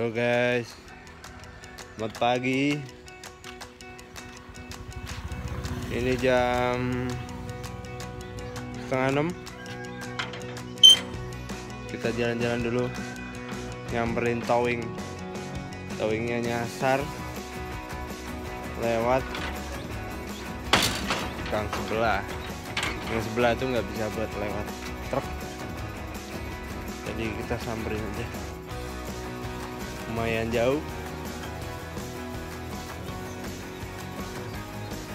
Halo guys. Selamat pagi. Ini jam Setengah enam. Kita jalan-jalan dulu. Nyamperin towing. Towingnya nyasar. Lewat. Gang sebelah. Yang sebelah tuh nggak bisa buat lewat truk. Jadi kita samperin aja lumayan jauh.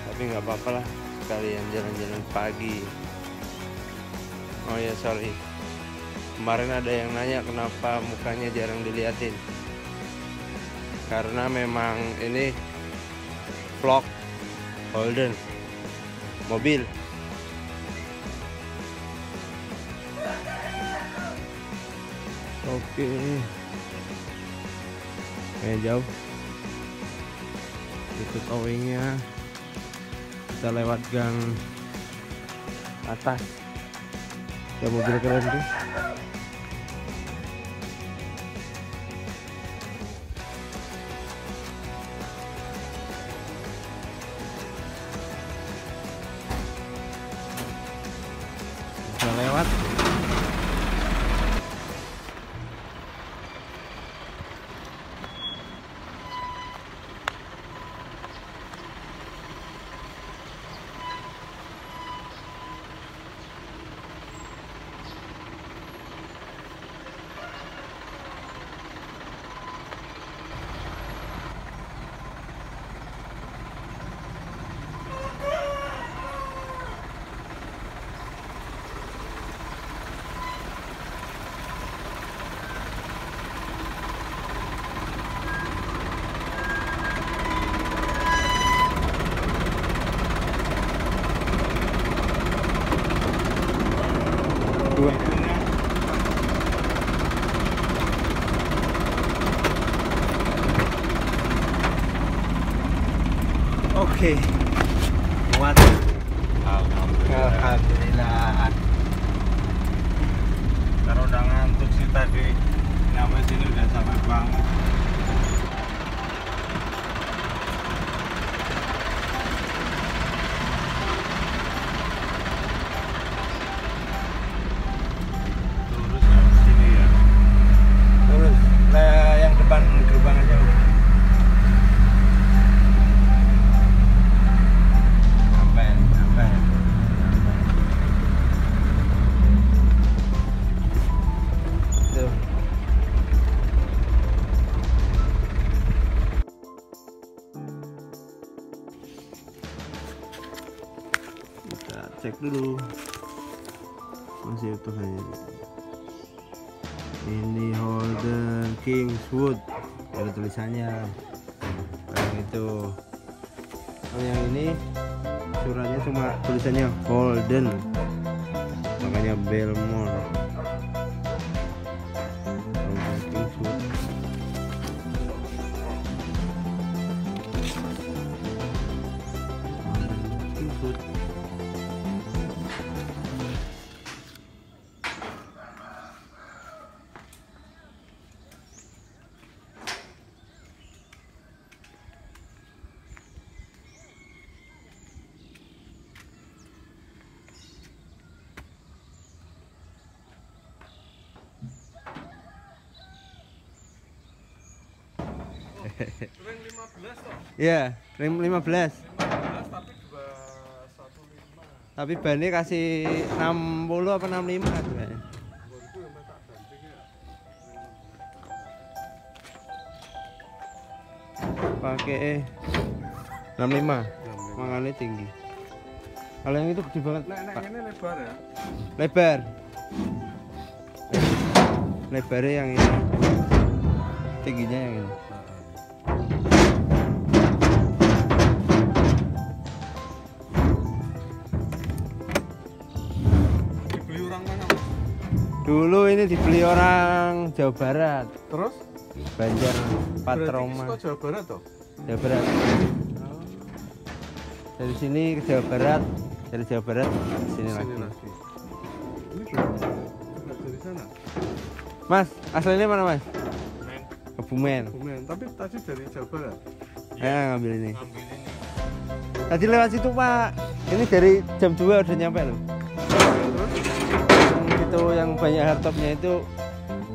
Tapi nggak apa-apa lah sekalian jalan-jalan pagi. Oh ya sorry. Kemarin ada yang nanya kenapa mukanya jarang diliatin. Karena memang ini vlog Holden mobil. Oke kayak jauh. Itu towingnya. Kita lewat gang atas. Ya mobil keren tuh oke muat alhamdulillah Holden Kingswood. Ada tulisannya. Yang itu. Kalau yang ini suratnya cuma tulisannya Holden. Makanya Belmore Ring 15 toh Iya, rim 15 15 tapi 215 Tapi bannya kasih 60 apa 65 sebenarnya. Ya Pakai 65. Makanya tinggi. Kalau yang itu gede banget. Nek nek Pak. ini lebar ya Lebar. Lebarnya yang ini. Tingginya yang ini. Dulu ini dibeli orang Jawa Barat, Terus? Banjar Berarti Patroma, Kok Jawa Barat toh? Jawa Barat. Dari sini ke Jawa Barat, dari Jawa Barat ke sini lagi. Sini lagi Ini dari sana? Mas, aslinya mana mas? Kebumen Kebumen. Tapi tadi dari Jawa Barat. Ayo ngambil ini ngambil ini Tadi lewat situ pak Ini dari jam 2 udah nyampe loh Itu yang banyak hardtopnya itu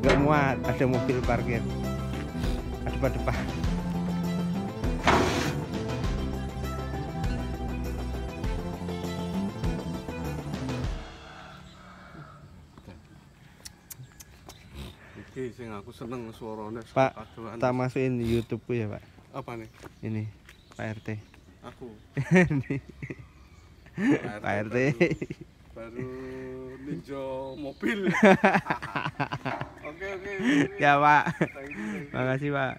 nggak muat Ada mobil parkir. Ada depan. Iki sing aku seneng suarane Pak. Tak masukin di YouTubeku ya pak? Apa nih? Ini Pak RT Aku. Ini. Pak RT Baru, ninja mobil. Oke oke. Ya pak Thank you, thank you. Makasih pak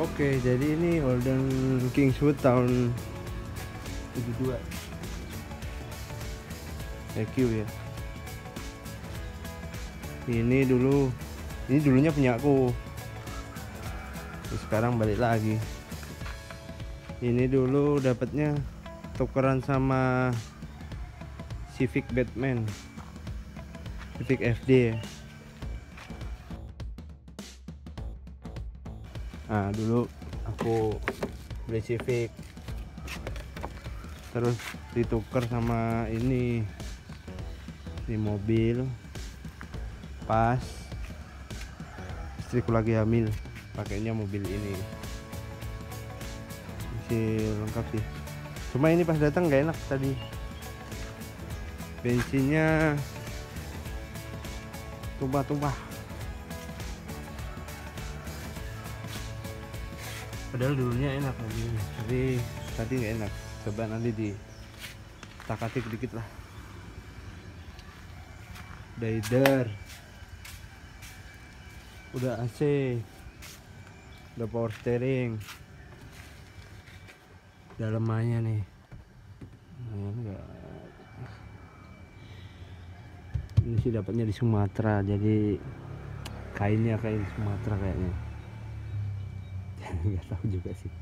Oke, jadi ini Holden Kingswood tahun 72. EQ ya. Ini dulu, ini dulunya punya aku. Sekarang balik lagi. Ini dulu dapatnya tukeran sama Civic Batman. Civic FD ya. Nah, dulu aku beli Civic. Terus ditukar sama ini di mobil pas istriku lagi hamil pakainya mobil ini. Masih lengkap sih. Cuma ini pas datang nggak enak tadi. Bensinnya tumpah-tumpah padahal dulunya enak mobilnya tapi tadi nggak enak. Coba nanti di tak atik dikit lah. Daider. Udah AC udah power steering. Dalemannya nih. Ini sih dapatnya di Sumatera jadi kainnya kain Sumatera kayaknya nggak tahu juga sih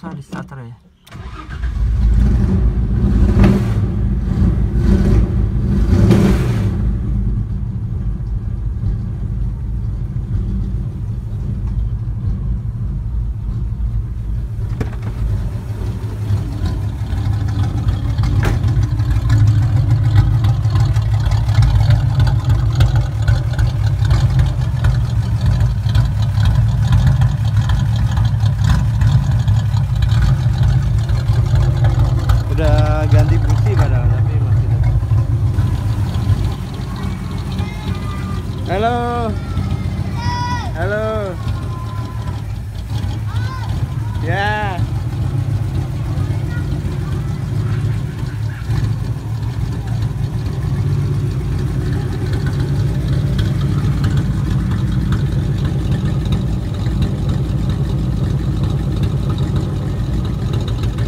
masih agak susah di starter ya udah ganti busi padahal tapi masih tetap halo. Halo. Ya.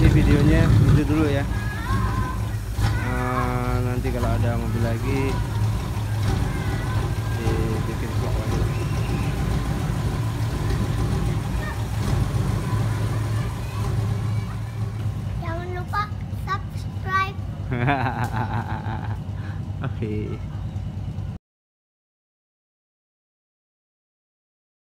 Ini videonya itu dulu ya. Eh, nanti kalau ada mobil lagi vlog lagi. Jangan lupa subscribe. oke